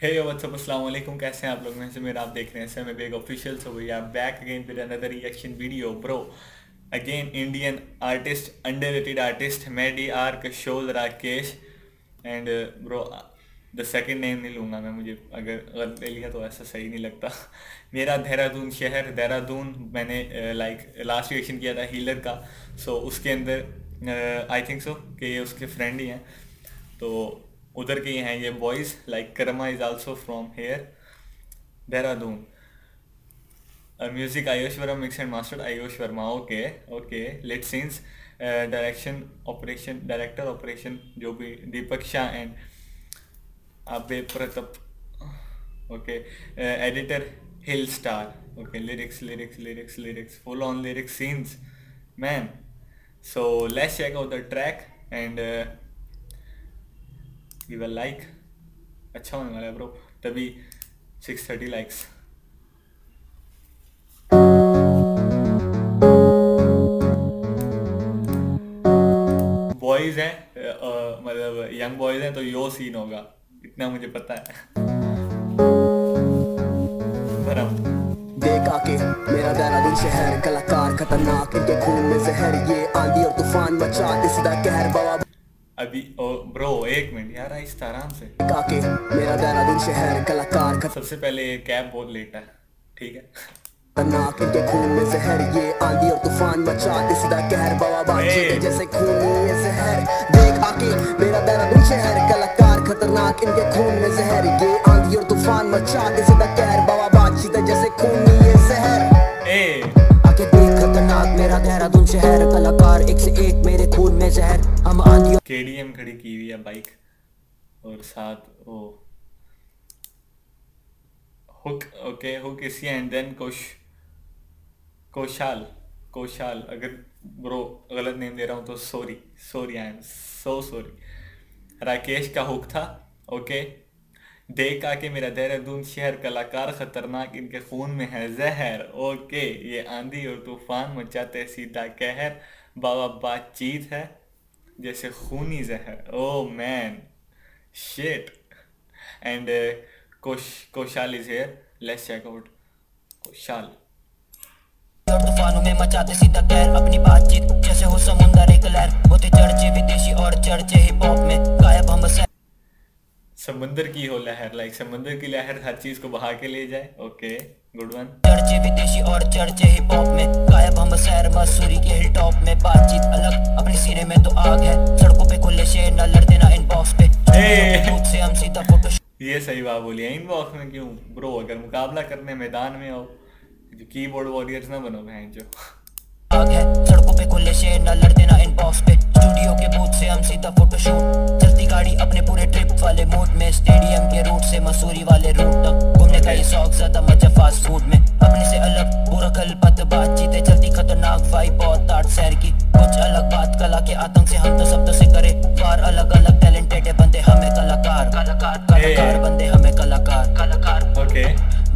हे WhatsApp अस्सलाम वालेकुम कैसे हैं आप लोग? मैं मेरा आप देख रहे हैं सर मैं Baig official so we are back again with another reaction video bro again Indian artist underrated artist Medi R Kaushal Rakesh and bro the second name नहीं लूँगा मैं मुझे अगर गलत ले लिया तो ऐसा सही नहीं लगता। मेरा देहरादून शहर देहरादून मैंने लाइक लास्ट रिएक्शन किया था हीलर का। सो so, उसके अंदर आई थिंक सो कि ये उसके फ्रेंड ही हैं। तो उधर के हैं ये boys like Karma is also from here Dehradun music Ayush Verma mix and master Ayush Verma okay okay let scenes direction operation director operation जो भी Deepak Shah and Abhay Pratap okay editor hill star okay lyrics lyrics lyrics lyrics full on lyric scenes. Man so let's check out the track and uh, give a like अच्छा होने वाला है bro तभी 630 likes boys हैं मतलब young boys हैं तो यो scene होगा। इतना मुझे पता है। देख आके, मेरा देहरादून शहर, कलाकार खतरनाक, इनके खून में जहर, ये आंधी और तूफ़ान मचा सीधा कहर बाबा अभी ओ ब्रो एक मिनट यार इस आराम से। काके मेरा देहरादून शहर कलाकार का सबसे पहले कैब बहुत लेट है ठीक है? खतरनाक इनके खून में जहर ये आंधी और तूफ़ान मचा दे सीधा कहर बाबा बाजी जैसे खून ये जहर। देख आके मेरा देहरादून शहर कलाकार खतरनाक इनके खून में जहर। ये आंधी और तूफ़ान मचा दे सीधा कहर बाबा बाजी जैसे खून ये जहर। ए आके देख खतरनाक मेरा देहरादून शहर कलाकार एक से एक में जहर, हम आंधी केडीएम खड़ी की हुई है बाइक और साथ वो हुक, ओके, हुक इसी एंड देन कोश, कोशाल कोशाल, अगर ब्रो गलत नेम दे रहा हूँ तो sorry sorry I am so sorry Rakesh का हुक था, ओके। देख आके मेरा देहरादून शहर कलाकार खतरनाक, इनके खून में है जहर, ओके। ये आंधी और तूफ़ान मचाते सीधा कहर, बाबा बातचीत है। जैसे खूनी जहर। ओ मैन शेट एंड कोश, Kaushal is here let's check out Kaushal. तूफानों में मचाते सीधा कहर। अपनी बातचीत जैसे हो समुंदर एक लहर। होते चर्चे विदेशी समंदर की हो लहर लाइक समंदर की लहर हर चीज़ को बहा के ले जाए। ओके गुड वन चर्चे विदेशी और चर्चे हिप हॉप में। गायब हम शहर मसूरी के हिल टॉप में। बातचीत अलग अपने सिरे में तो आग है। सड़कों पे खुले शेर न लड़ते ना इनबॉक्स पे। से हम सीधा फ़ोटो ये सही बात बोली है। इनबॉक्स में क्यों? ब्रो अगर मुकाबला करने मैदान में आओ जो कीबोर्ड वॉरियर्स ना बनो बहन जो। आग है। सड़कों पे खुले शेर न लड़ते ना इनबॉक्स पे। स्टूडियो के बूथ से हम सीधा फ़ोटो शूट चलती गाड़ी अपने पूरे ट्रिप वाले मूड में स्टेडियम के रूट से मसूरी वाले रूट तक। घूमने का ये शौक ज़्यादा मज़ा फास्ट फ़ूड में। अपने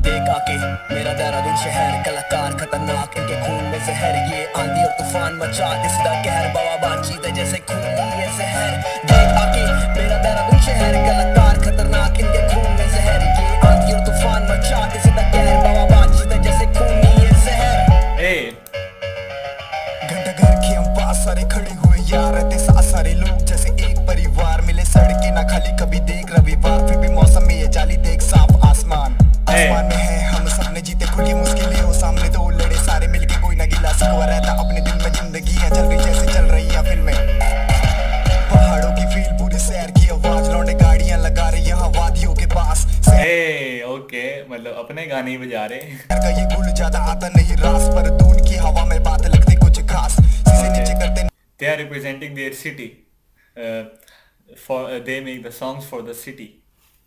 देख आके मेरा देहरादून शहर कलाकार खतरनाक इनके खून में जहर ये आंधी और तूफ़ान मचा इसदा कहर बाबा बातचीत है जैसे खून ये जहर। देख आके मेरा देहरादून शहर कलाकार खतरनाक इनके खून में जहर ये आंधी और तूफ़ान मचा इसदा कहर बाबा बातचीत है जैसे खून ये जहर। ए। घंटा घर के हम पास सारे खड़े हुए यार रहते साथ सारे लोग जैसे एक परिवार मिले सड़के ना खाली कभी देख रविवार फिर भी मौसम में ये जाली देख साफ़ आसमान। आसमान में है हम सबने जीते खुली मुश्किलें हो सामने दो लड़े सारे मिलके कोई ना गिला सिकवा रहता अपने दिल में ज़िंदगी चल रही जैसे चल रही है फ़िल्में। पहाड़ों की फील पूरे शहर की आवाज़ लौंडे गाड़ियाँ लगा रहे यहाँ वादियों के पास। ए ओके मतलब अपने गाने ही बजा रहे का ये गुल ज़्यादा आता नहीं रास पर दून की हवा में बात लगती कुछ खास। शीशे नीचे करते representing their city uh, for uh, they make the songs for the city.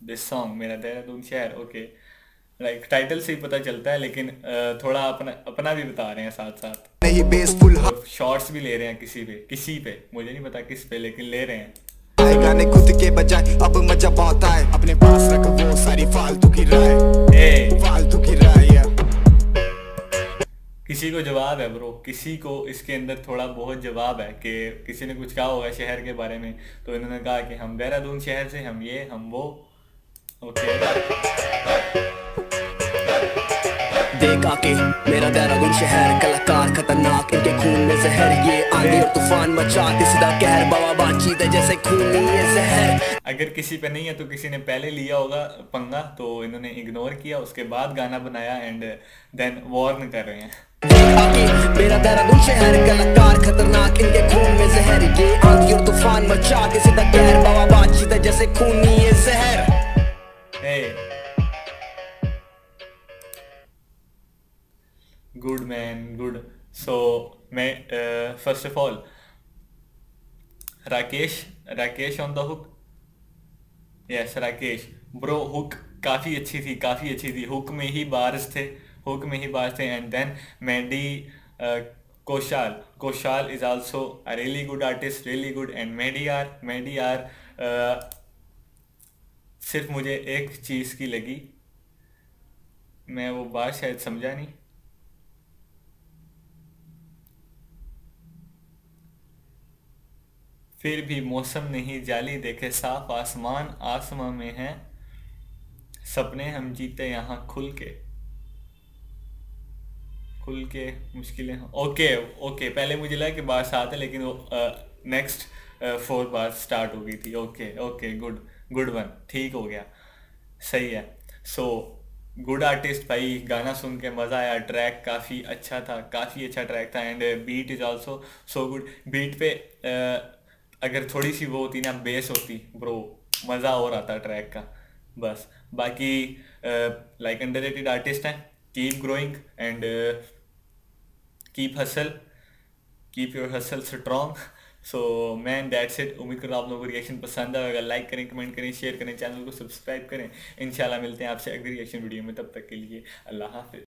This song मेरा देहरादून शहर ओके लाइक टाइटल से ही पता चलता है लेकिन थोड़ा अपना अपना भी बता रहे हैं साथ साथ नहीं बेसफुल शॉर्ट्स भी ले रहे हैं किसी पे किसी पे मुझे नहीं पता किस पे लेकिन ले रहे हैं। गाने खुद के बजाय अब मज़ा बहुत आए। अपने पास रख वो सारी फालतू की राय। फालतू की राय किसी को जवाब है ब्रो किसी को इसके अंदर थोड़ा बहुत जवाब है कि किसी ने कुछ कहा होगा शहर के बारे में तो इन्होंने कहा कि हम देहरादून शहर से हम ये हम वो। ओके देख आके मेरा देहरादून शहर कलाकार खतरनाक इनके खून में जहर। ये आंधी और तूफ़ान मचाते सीधा कहर बाबा बातचीत है जैसे खून है जहर। अगर किसी पे नहीं है तो किसी ने पहले लिया होगा पंगा तो इन्होंने इग्नोर किया उसके बाद गाना बनाया एंड देन वॉर्न कर रहे हैं। मेरा देहरादून शहर कलाकार खतरनाक इनके खून में जहर। ये आंधी और तूफ़ान मचाते सीधा कहर बाबा बातचीत है जैसे खून है जहर। Hey. Good man, good. So मैं first of all Rakesh Rakesh on the hook yes Rakesh. Bro hook काफ़ी अच्छी थी काफ़ी अच्छी थी. हुक में ही बार्स थे हुक में ही बार्स थे. And then Medi Kaushal Kaushal is also a really good artist really good and Medi R Medi R सिर्फ़ मुझे एक चीज़ की लगी. मैं वो बात शायद समझा नहीं. फिर भी मौसम नहीं जाली देखे साफ़ आसमान आसमां में है। सपने हम जीते यहाँ खुल के। खुल के मुश्किलें ओके ओके पहले मुझे लगा कि बात साथ है लेकिन नेक्स्ट फोर बार स्टार्ट हो गई थी। Okay okay good good one ठीक हो गया। सही है। सो गुड आर्टिस्ट भाई गाना सुन के मज़ा आया। ट्रैक काफ़ी अच्छा था काफ़ी अच्छा ट्रैक था and beat is also so good beat पे uh, अगर थोड़ी सी वो होती ना, बेस होती ब्रो मज़ा और आता ट्रैक का, बस। बाकी लाइक अंडर रेटेड आर्टिस्ट हैं keep growing and keep hustle keep your hustle strong so man that's it उम्मीद करूँ आप लोगों को रिएक्शन पसंद आएगा लाइक करें कमेंट करें शेयर करें चैनल को सब्सक्राइब करें। इंशाल्लाह मिलते हैं आपसे अगली रिएक्शन वीडियो में। तब तक के लिए अल्लाह हाफिज़।